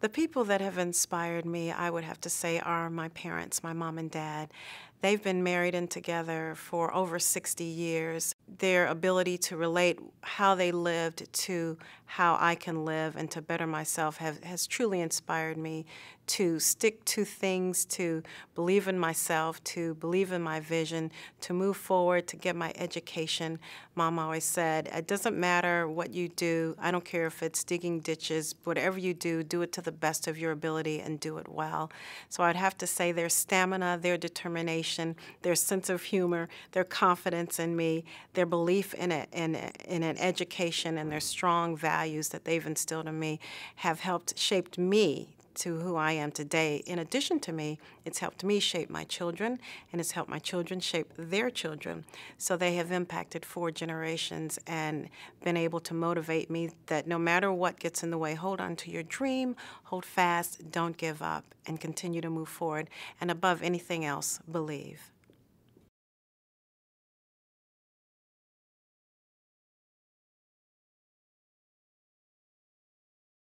The people that have inspired me, I would have to say, are my parents, my mom and dad. They've been married and together for over 60 years. Their ability to relate how they lived to how I can live and to better myself have, has truly inspired me to stick to things, to believe in myself, to believe in my vision, to move forward, to get my education. Mom always said, it doesn't matter what you do. I don't care if it's digging ditches, whatever you do, do it to the best of your ability and do it well. So I'd have to say their stamina, their determination, their sense of humor, their confidence in me, their belief in it, in, in an education, and their strong values that they've instilled in me have helped shaped me to who I am today. In addition to me, it's helped me shape my children, and it's helped my children shape their children. So they have impacted four generations and been able to motivate me that no matter what gets in the way, hold on to your dream, hold fast, don't give up, and continue to move forward. And above anything else, believe.